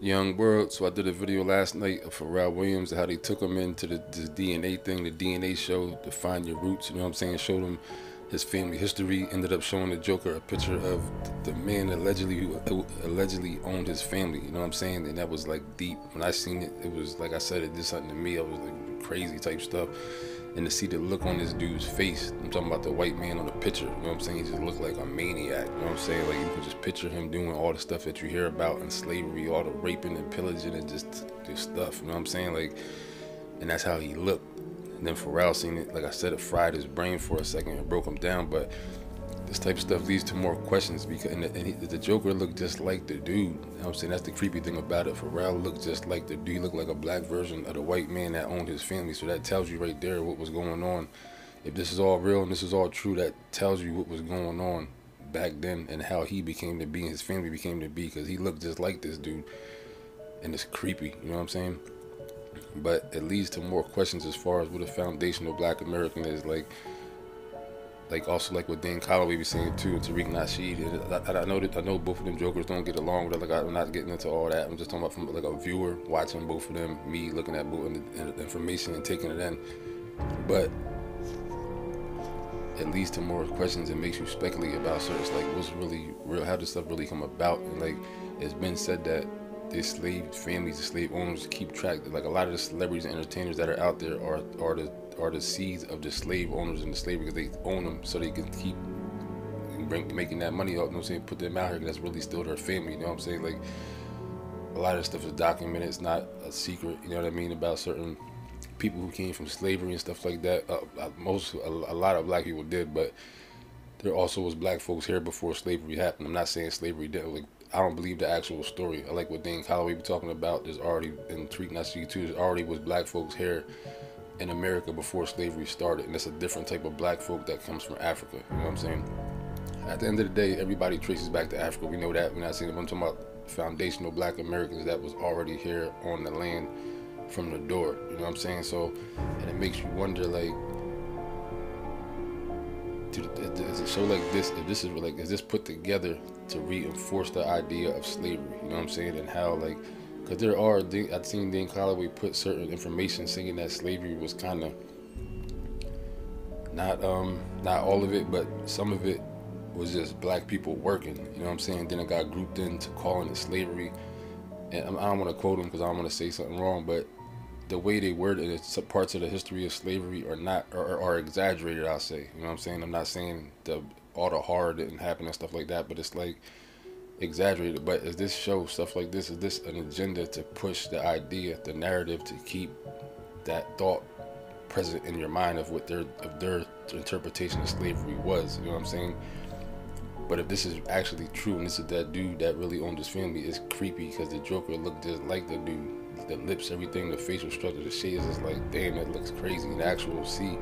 Young World. So I did a video last night of Pharrell Williams how they took him into the, the DNA thing, the DNA show to find your roots. You know what I'm saying? Showed him his family history. Ended up showing the Joker a picture of the man allegedly who allegedly owned his family. You know what I'm saying? And that was like deep. When I seen it, it was like I said, it did something to me. I was like crazy type stuff and to see the look on this dude's face. I'm talking about the white man on the picture. You know what I'm saying? He just looked like a maniac. You know what I'm saying? Like you can just picture him doing all the stuff that you hear about in slavery, all the raping and pillaging and just stuff. You know what I'm saying? Like, and that's how he looked. And then Pharrell seen it, like I said, it fried his brain for a second and broke him down. But this type of stuff leads to more questions because and the, and he, the Joker looked just like the dude. You know what I'm saying? That's the creepy thing about it. Pharrell looked just like the dude. He looked like a black version of the white man that owned his family. So that tells you right there what was going on. If this is all real and this is all true, that tells you what was going on back then and how he became to be and his family became to be because he looked just like this dude. And it's creepy, you know what I'm saying? But it leads to more questions as far as what a foundational black American is. Like, like also like what Dane Calloway was saying too, and Tariq Nasheed. And I, I, know that I know both of them jokers don't get along. with But like I'm not getting into all that. I'm just talking about from like a viewer watching both of them, me looking at both the information and taking it in. But it leads to more questions and makes you speculate about certain like what's really real, how does stuff really come about, and like it's been said that the slave families, the slave owners keep track. Like a lot of the celebrities and entertainers that are out there are are the are the seeds of the slave owners and the slavery because they own them so they can keep bring, making that money out. You know what I'm saying? Put them out here. because That's really still their family. You know what I'm saying? Like a lot of stuff is documented. It's not a secret. You know what I mean about certain people who came from slavery and stuff like that. Uh, uh most a, a lot of black people did, but there also was black folks here before slavery happened. I'm not saying slavery did. Like I don't believe the actual story. I like what Dane Calloway be talking about. There's already in Tariq Nasheed too. There already was black folks here in America before slavery started, and it's a different type of black folk that comes from Africa. You know what I'm saying? At the end of the day, everybody traces back to Africa. We know that. We're not saying I'm talking about foundational black Americans that was already here on the land from the door. You know what I'm saying? So, and it makes you wonder, like, does a show like this, if this is like, is this put together to reinforce the idea of slavery? You know what I'm saying? And how, like, because there are, I've seen Dane Calloway put certain information saying that slavery was kind of not um not all of it, but some of it was just black people working. You know what I'm saying? Then it got grouped into calling it slavery. And I don't want to quote him because I don't want to say something wrong, but the way they word it, parts of the history of slavery are not are, are exaggerated. I'll say. You know what I'm saying? I'm not saying the all the horror didn't happen and stuff like that, but it's like exaggerated. But is this show stuff like this? Is this an agenda to push the idea, the narrative, to keep that thought present in your mind of what their of their interpretation of slavery was? You know what I'm saying? But if this is actually true and this is that dude that really owned his family, it's creepy because the Joker looked just like the dude. The lips, everything, the facial structure, the shades is like, damn, it looks crazy. And actual see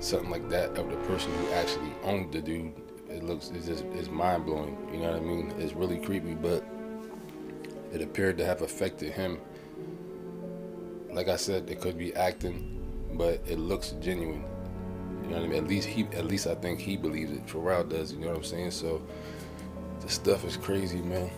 something like that of the person who actually owned the dude it looks it's just it's mind blowing. You know what I mean? It's really creepy, but it appeared to have affected him. Like I said, it could be acting, but it looks genuine. You know what I mean? At least he, at least I think he believes it. Pharrell does. You know what I'm saying? So, the stuff is crazy, man.